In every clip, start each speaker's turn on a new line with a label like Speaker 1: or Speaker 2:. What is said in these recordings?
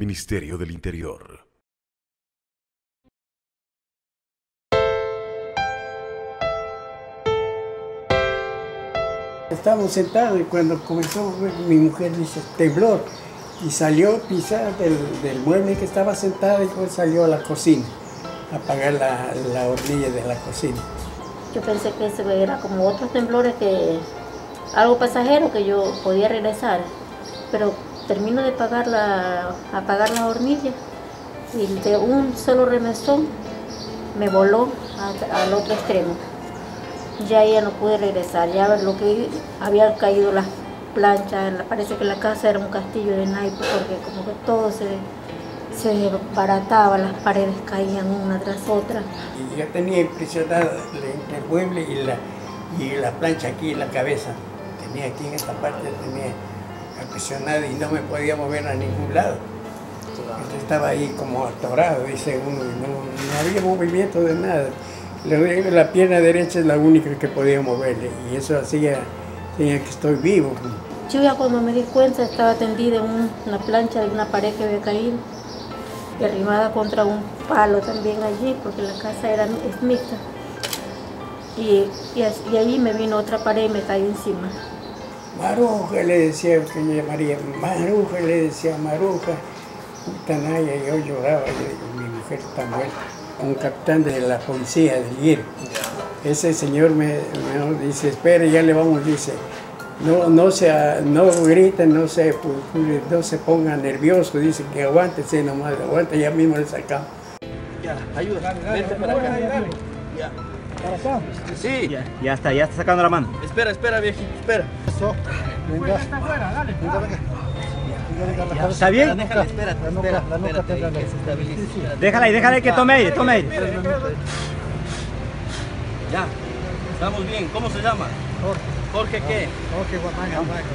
Speaker 1: Ministerio del Interior.
Speaker 2: Estábamos sentados y cuando comenzó mi mujer dice temblor y salió pisar del, del mueble que estaba sentada y pues salió a la cocina a apagar la, la hornilla de la cocina.
Speaker 3: Yo pensé que eso era como otros temblores que algo pasajero que yo podía regresar, pero termino de la, apagar la hornilla y de un solo remesón me voló al otro extremo. Ya ya no pude regresar, ya lo que había caído las planchas, la- parece que la casa era un castillo de naipes porque como que todo se, se barataba, las paredes caían una tras otra.
Speaker 2: Y yo tenía impresionada el mueble y la, y la plancha aquí en la cabeza. Tenía aquí en esta parte, tenía impresionada y no me podía mover a ningún lado. Estaba ahí como atorado, dice uno, y no, no había movimiento de nada. La, pierna derecha es la única que podía moverle y eso hacía, hacía que estoy vivo.
Speaker 3: Yo ya cuando me di cuenta estaba tendida en un- una plancha de una pared que había caído y arrimada contra un palo también allí porque la casa era es mixta. Y, y, y ahí me vino otra pared y me caí encima.
Speaker 2: Maruja le decía que me llamaría, Maruja le decía, Maruja. Puta naya, yo lloraba, yo digo, mi mujer está muerta. Un capitán de la policía del IR. Ese señor me, me dice, espere, ya le vamos, dice, no, no, se, no griten, no se, no se ponga nervioso, dice que aguántese nomás, aguante, ya mismo le sacamos.
Speaker 4: Ya, ayuda. Vente para acá. Ya. ¿Para acá? Sí.
Speaker 5: Ya, ya está, ya está sacando la mano.
Speaker 4: Espera, espera, viejito, espera.
Speaker 5: ¿Está bien?
Speaker 4: Déjala, espérate, espérate, que se estabilice. espérate.
Speaker 5: Déjala ahí, déjala ahí que tome aire, tome aire.
Speaker 4: Ya, estamos bien. ¿Cómo se llama? Jorge. qué?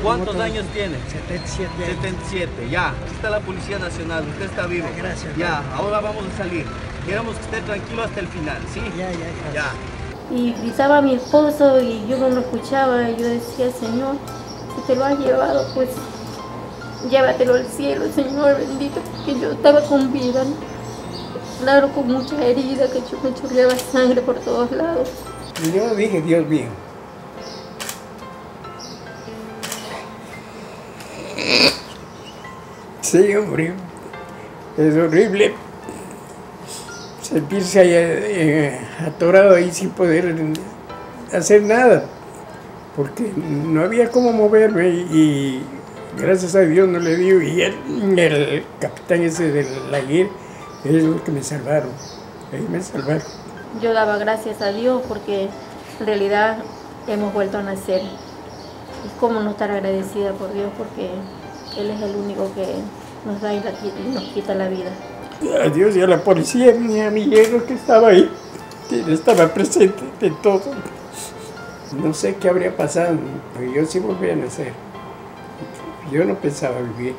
Speaker 4: ¿Cuántos años tiene?
Speaker 2: 77
Speaker 4: 77, ya. Aquí está la Policía Nacional, usted está vivo.
Speaker 2: Gracias.
Speaker 4: Ya, ahora vamos a salir. Queremos que esté tranquilo hasta el final, ¿sí?
Speaker 2: Ya, ya, ya.
Speaker 4: Ya.
Speaker 3: Y gritaba a mi esposo y yo no lo escuchaba y yo decía, Señor, si te lo has llevado, pues llévatelo al cielo, Señor bendito, porque yo estaba con vida, ¿no? claro, con muchas heridas, que yo me chorreaba sangre por todos lados.
Speaker 2: Y yo dije, Dios mío. Sí, hombre. Es horrible sentirse ahí, eh, atorado ahí sin poder hacer nada. Porque no había cómo moverme y gracias a Dios no le dio. Y el, el capitán ese del Laguir, ellos los que me salvaron. Ahí me salvaron.
Speaker 3: Yo daba gracias a Dios porque en realidad hemos vuelto a nacer. Y cómo no estar agradecida por Dios porque Él es el único que nos da y nos quita la vida.
Speaker 2: A Dios y a la policía, ni a mi yerno que estaba ahí, que estaba presente de todo. No sé qué habría pasado, pero yo sí volví a nacer. Yo no pensaba vivir.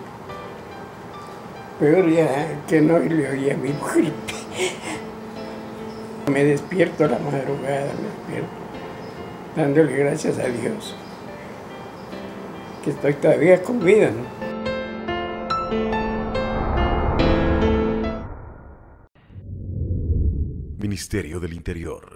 Speaker 2: Peor ya que no le oía a mi mujer. Me despierto la madrugada, me despierto, dándole gracias a Dios, que estoy todavía con vida, ¿no?
Speaker 1: Ministerio del Interior.